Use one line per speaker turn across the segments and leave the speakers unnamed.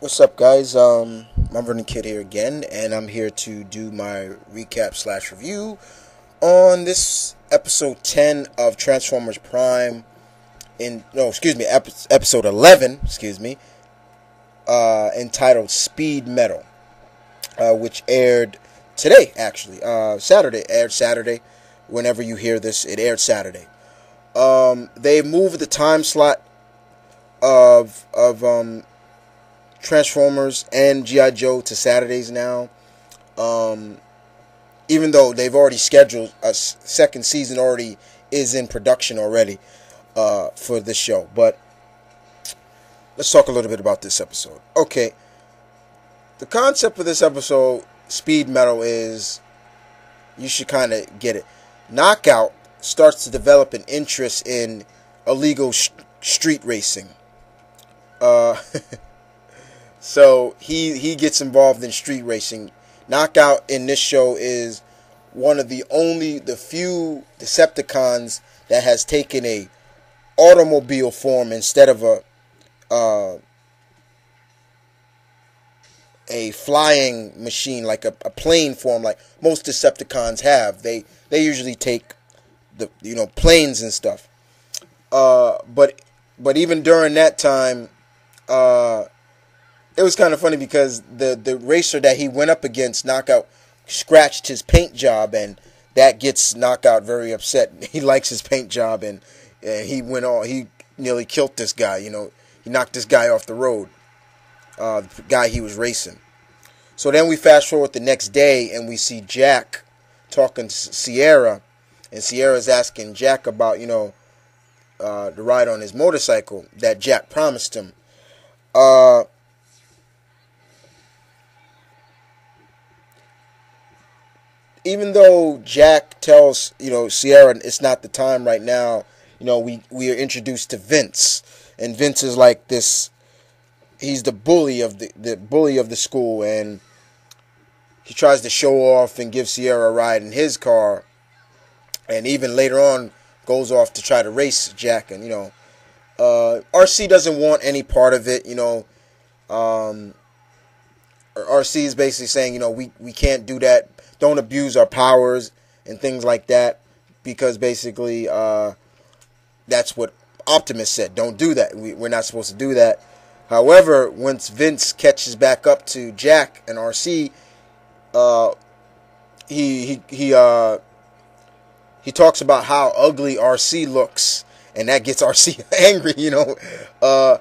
What's up, guys? Um, I'm Vernon Kid here again, and I'm here to do my recap slash review on this episode 10 of Transformers Prime. In no, excuse me, episode 11, excuse me, uh, entitled Speed Metal, uh, which aired today, actually, uh, Saturday, aired Saturday. Whenever you hear this, it aired Saturday. Um, they moved the time slot of of um, Transformers and GI Joe to Saturdays now. Um, even though they've already scheduled a second season, already is in production already uh, for this show. But let's talk a little bit about this episode. Okay, the concept of this episode, Speed Metal, is you should kind of get it. Knockout starts to develop an interest in illegal sh- street racing. Uh, So he he gets involved in street racing. Knockout in this show is one of the only the few Decepticons that has taken a automobile form instead of a uh, a flying machine like a, a plane form like most Decepticons have. They they usually take the you know planes and stuff. Uh, but but even during that time, uh, it was kind of funny because the the racer that he went up against, Knockout, scratched his paint job, and that gets Knockout very upset. He likes his paint job, and, and he went all he nearly killed this guy. You know, he knocked this guy off the road. Uh, the guy he was racing. So then we fast forward the next day, and we see Jack talking to Sierra, and Sierra's asking Jack about you know uh, the ride on his motorcycle that Jack promised him. Uh, even though Jack tells you know Sierra it's not the time right now, you know we we are introduced to Vince, and Vince is like this. He's the bully of the the bully of the school, and he tries to show off and give Sierra a ride in his car, and even later on goes off to try to race Jack, and you know, uh, Arcee doesn't want any part of it, you know. Um, Arcee is basically saying, you know, we, we can't do that don't abuse our powers and things like that because basically uh, that's what Optimus said. Don't do that. We, we're not supposed to do that. However, once Vince catches back up to Jack and Arcee, uh, he he he uh, he talks about how ugly Arcee looks, and that gets Arcee angry, you know. Uh,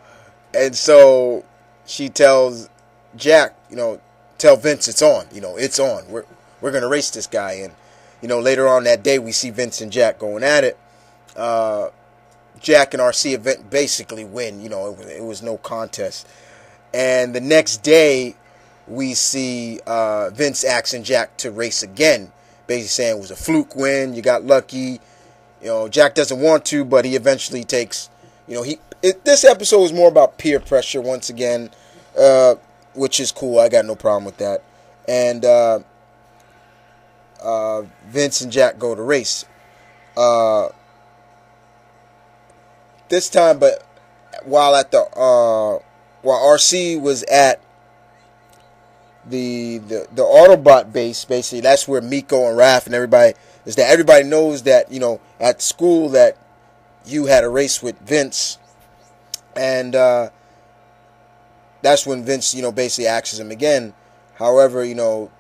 and so she tells Jack, you know, tell Vince it's on. You know, it's on. We're we're going to race this guy. And, you know, later on that day, we see Vince and Jack going at it. Uh, Jack and Arcee event basically win. You know, it was, it was, no contest. And the next day, we see uh, Vince asking Jack to race again, basically saying it was a fluke win. You got lucky. You know, Jack doesn't want to, but he eventually takes. You know, he it, this episode is more about peer pressure once again, uh, which is cool. I got no problem with that. And uh, uh, Vince and Jack go to race. Uh, this time, but while at the uh, while Arcee was at the the the Autobot base, basically that's where Miko and Raf and everybody is. That everybody knows that you know at school that you had a race with Vince, and uh, that's when Vince you know basically axes him again. However, you know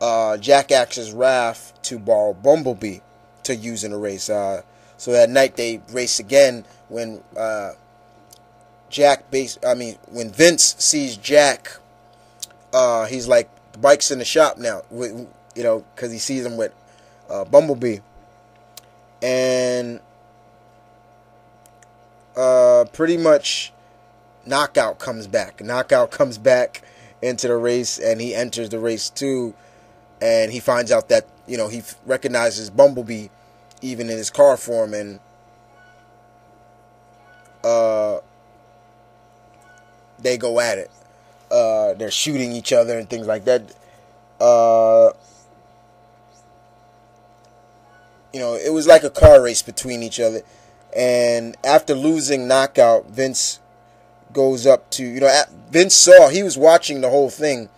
uh, Jack asks Raf to borrow Bumblebee to use in a race. Uh, so that night they race again when uh, Jack base. I mean, when Vince sees Jack, uh, he's like, "The bike's in the shop now." you know, because he sees him with uh, Bumblebee, and uh, pretty much Knockout comes back. Knockout comes back into the race, and he enters the race too and he finds out that you know he recognizes Bumblebee even in his car form, and uh, they go at it. Uh, they're shooting each other and things like that. Uh, you know, it was like a car race between each other. And after losing knockout, Vince goes up to you know Vince saw he was watching the whole thing,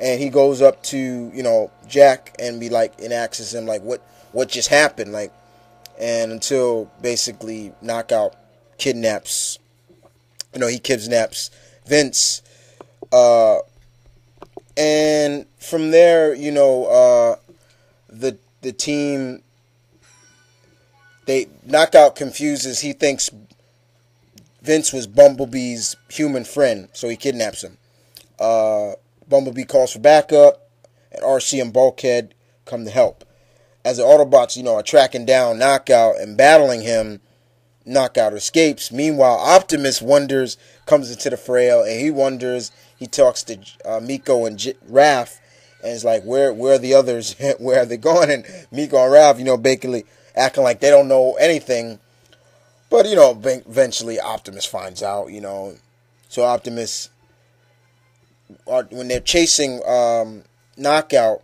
and he goes up to you know Jack and be like and asks him like what what just happened? Like, and until basically knockout kidnaps, you know he kidnaps Vince, uh, and from there you know uh, the the team they knockout confuses. He thinks Vince was Bumblebee's human friend, so he kidnaps him. Uh, Bumblebee calls for backup, and Arcee and Bulkhead come to help. As the Autobots, you know, are tracking down Knockout and battling him, Knockout escapes. Meanwhile, Optimus wonders, comes into the frail, and he wonders. He talks to uh, Miko and J- and is like, "Where, where are the others? where are they going?" And Miko and Raf, you know, basically acting like they don't know anything but, you know, eventually Optimus finds out, you know. So Optimus, uh, when they're chasing um, Knockout,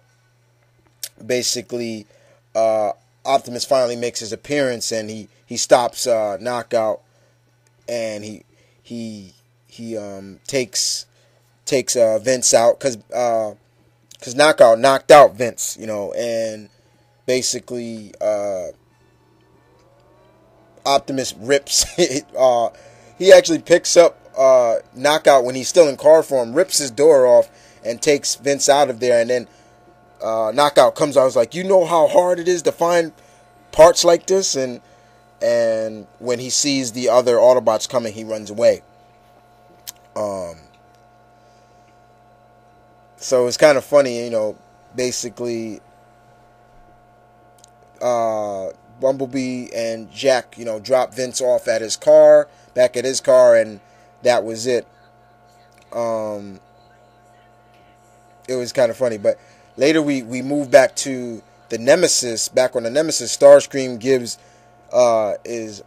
basically, uh, Optimus finally makes his appearance and he, he stops uh, Knockout and he he he um, takes takes uh, Vince out because uh, Knockout knocked out Vince, you know, and basically uh, Optimus rips. uh, he actually picks up uh, Knockout when he's still in car form, rips his door off, and takes Vince out of there. And then uh, Knockout comes out. I was like, you know how hard it is to find parts like this, and and when he sees the other Autobots coming, he runs away. Um. So it's kind of funny, you know. Basically, uh, Bumblebee and Jack, you know, drop Vince off at his car, back at his car, and that was it. Um, it was kind of funny, but later we we move back to the Nemesis. Back on the Nemesis, Starscream gives uh, is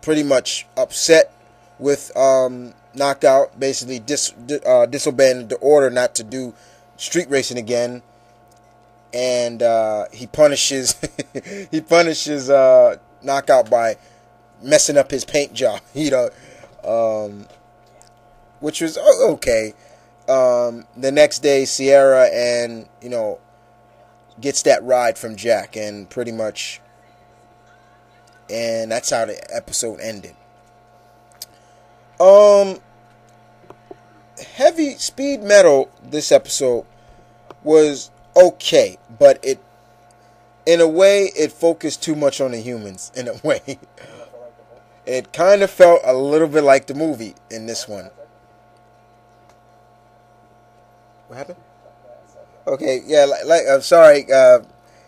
pretty much upset with um, Knockout, basically dis, uh, disobeying the order not to do street racing again and uh, he punishes he punishes uh, knockout by messing up his paint job you know um, which was okay um, the next day sierra and you know gets that ride from jack and pretty much and that's how the episode ended um heavy speed metal this episode was okay, but it in a way it focused too much on the humans in a way. It kind of felt a little bit like the movie in this one. What happened? Okay, yeah, like, like I'm sorry, uh,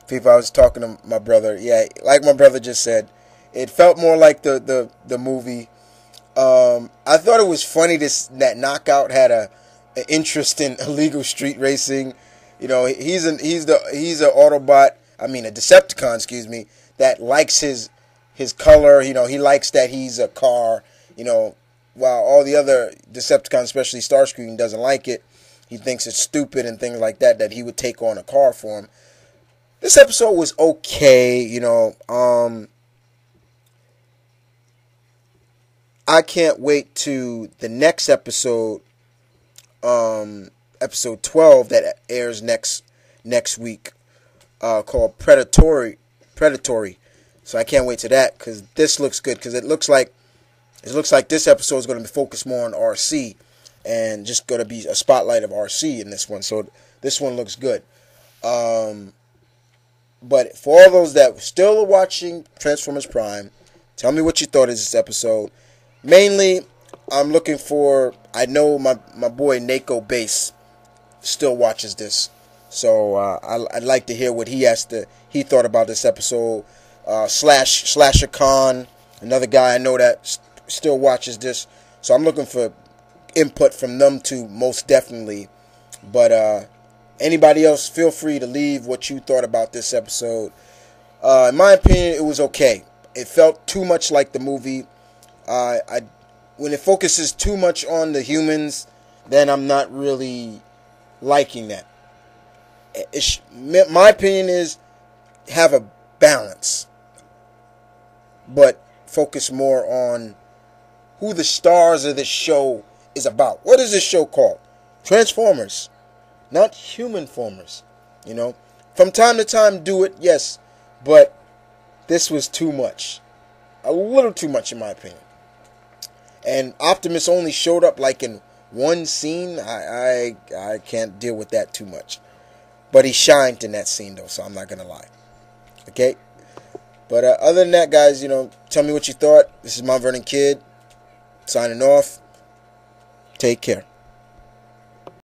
people. I was talking to my brother. Yeah, like my brother just said, it felt more like the the the movie. Um, I thought it was funny this that knockout had a, a interest in illegal street racing you know, he's an he's the he's an Autobot. I mean, a Decepticon, excuse me, that likes his his color. You know, he likes that he's a car. You know, while all the other Decepticons, especially Starscream, doesn't like it. He thinks it's stupid and things like that. That he would take on a car for him. This episode was okay. You know, um, I can't wait to the next episode. Um, episode 12 that airs next next week uh, called Predatory Predatory. So I can't wait to that because this looks good because it looks like it looks like this episode is going to be focused more on Arcee and just going to be a spotlight of Arcee in this one. So this one looks good. Um, but for all those that still are watching Transformers Prime, tell me what you thought of this episode. Mainly, I'm looking for. I know my my boy Nako Base still watches this. So uh, I, would like to hear what he has to he thought about this episode. Uh, slash Slasher Khan, another guy I know that st- still watches this. So I'm looking for input from them too, most definitely. But uh, anybody else, feel free to leave what you thought about this episode. Uh, in my opinion, it was okay. It felt too much like the movie. Uh, I when it focuses too much on the humans, then I'm not really liking that. It's, my opinion is have a balance, but focus more on who the stars of the show is about. What is this show called? Transformers, not Human Formers. You know, from time to time, do it, yes, but this was too much, a little too much in my opinion. And Optimus only showed up like in one scene. I I I can't deal with that too much. But he shined in that scene though, so I'm not gonna lie. Okay. But uh, other than that, guys, you know, tell me what you thought. This is Mount Vernon Kid signing off. Take care.